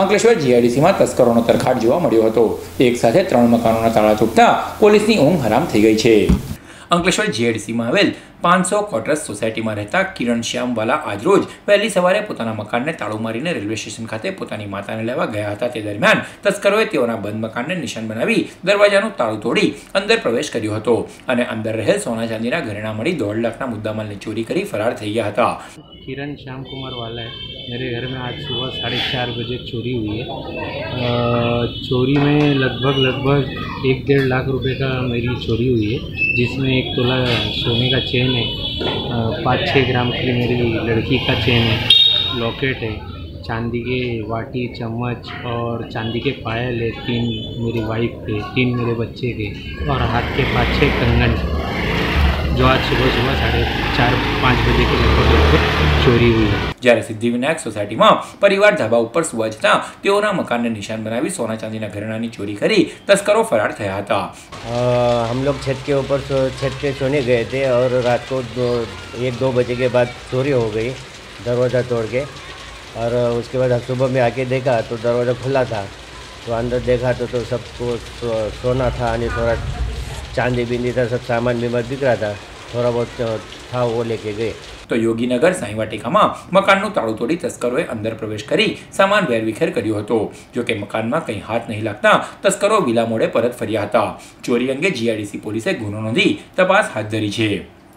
અંકલેશ્વર જીઆઈડીસીમાં તસ્કરોનો તરખાટ જોવા મળ્યો હતો. એક સાથે ત્રણ મકાનોના તાળા તૂટતા પોલીસની ઊંઘ હરામ થઈ ગઈ છે. અંકલેશ્વર જીઆઈડીસીમાં આવેલ પાંચસો ક્વાર્ટર્સ સોસાયટીમાં રહેતા કિરણ શ્યામવાલા આજરોજ વહેલી સવારે પોતાના મકાનને તાળું મારીને રેલવે સ્ટેશન ખાતે પોતાની માતાને લેવા ગયા હતા તે દરમિયાન તસ્કરોએ તેઓના બંધ મકાનને નિશાન બનાવી દરવાજાનું તાળું તોડી અંદર પ્રવેશ કર્યો હતો અને અંદર રહેલ સોના ચાંદીના ઘરેણા મળી દોઢ લાખના મુદ્દામાલની ચોરી કરી ફરાર થઈ ગયા હતા किरण श्याम कुमार वाला है मेरे घर में आज सुबह साढ़े चार बजे चोरी हुई है अ, चोरी में लगभग लगभग एक डेढ़ लाख रुपए का मेरी चोरी हुई है, जिसमें एक तोला सोने का चेन है पाँच छः ग्राम की मेरी लड़की का चेन है, लॉकेट है, चांदी के वाटी, चम्मच और चांदी के पायल है, तीन मेरी वाइफ के, तीन मेरे बच्चे के और हाथ के पाँच छः कंगन, जो आज सुबह सुबह साढ़े चार, पाँच बजे के लगभग लगभग चोरी हुई है જ્યારે સિદ્ધિવિનાયક સોસાયટીમાં પરિવાર ધાબા ઉપર સુવા જતા તેઓના મકાનને નિશાન બનાવી સોના ચાંદીના ઘરેણાની ચોરી કરી તસ્કરો ફરાર થયા હતા अ, हम लोग छत के ऊपर सो छत पे सोने गए थे और रात को दो एक दो बजे के बाद चोरी हो गई दरवाज़ा तोड़ के और उसके बाद सुबह में आके देखा तो दरवाज़ा खुला था तो अंदर देखा तो तो सबको सो, सोना था और थोड़ा चांदी बिंदी था सब सामान बीमार बिक रहा था थोड़ा बहुत अ, था वो लेके गए તો યોગીનગર સાંઈ વાટિકામાં મકાનનું તાળું તોડી તસ્કરોએ અંદર પ્રવેશ કરી સામાન વેરવિખેર કર્યો હતો જો કે મકાનમાં કંઈ હાથ નહીં લાગતા તસ્કરો વિલા મોડે પરત ફર્યા હતા ચોરી અંગે જીઆઈડીસી પોલીસે ગુનો નોંધી તપાસ હાથ ધરી છે